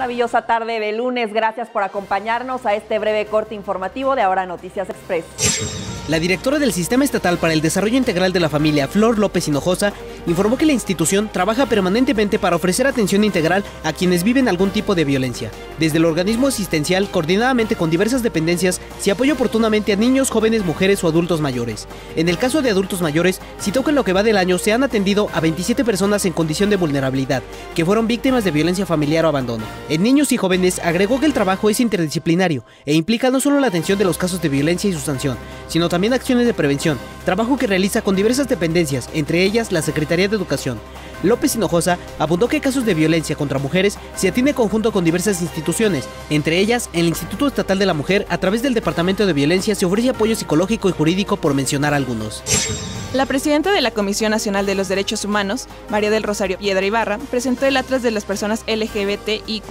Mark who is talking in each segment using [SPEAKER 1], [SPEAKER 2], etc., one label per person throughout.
[SPEAKER 1] Maravillosa tarde de lunes. Gracias por acompañarnos a este breve corte informativo de Ahora Noticias Express.
[SPEAKER 2] La directora del Sistema Estatal para el Desarrollo Integral de la Familia, Flor López Hinojosa, informó que la institución trabaja permanentemente para ofrecer atención integral a quienes viven algún tipo de violencia. Desde el organismo asistencial, coordinadamente con diversas dependencias, se apoya oportunamente a niños, jóvenes, mujeres o adultos mayores. En el caso de adultos mayores, citó que en lo que va del año se han atendido a 27 personas en condición de vulnerabilidad, que fueron víctimas de violencia familiar o abandono. En niños y jóvenes, agregó que el trabajo es interdisciplinario e implica no solo la atención de los casos de violencia y su sanción, sino también acciones de prevención, trabajo que realiza con diversas dependencias, entre ellas la Secretaría de Educación. López Hinojosa abundó que casos de violencia contra mujeres se atiende conjunto con diversas instituciones, entre ellas el Instituto Estatal de la Mujer a través del Departamento de Violencia se ofrece apoyo psicológico y jurídico por mencionar algunos.
[SPEAKER 3] La presidenta de la Comisión Nacional de los Derechos Humanos, María del Rosario Piedra Ibarra, presentó el Atlas de las Personas LGBTIQ+,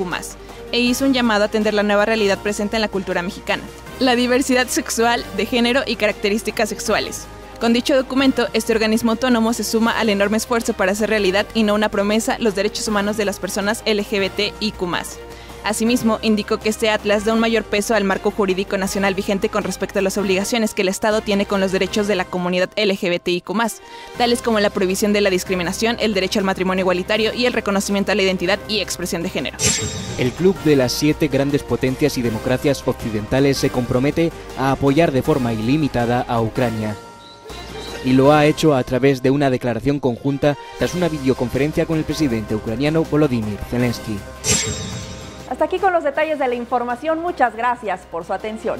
[SPEAKER 3] e hizo un llamado a atender la nueva realidad presente en la cultura mexicana, la diversidad sexual, de género y características sexuales. Con dicho documento, este organismo autónomo se suma al enorme esfuerzo para hacer realidad y no una promesa los derechos humanos de las personas LGBTIQ+. Asimismo, indicó que este atlas da un mayor peso al marco jurídico nacional vigente con respecto a las obligaciones que el Estado tiene con los derechos de la comunidad LGBTIQ+, tales como la prohibición de la discriminación, el derecho al matrimonio igualitario y el reconocimiento a la identidad y expresión de género.
[SPEAKER 4] El Club de las siete grandes potencias y democracias occidentales se compromete a apoyar de forma ilimitada a Ucrania y lo ha hecho a través de una declaración conjunta tras una videoconferencia con el presidente ucraniano Volodymyr Zelensky.
[SPEAKER 1] Hasta aquí con los detalles de la información. Muchas gracias por su atención.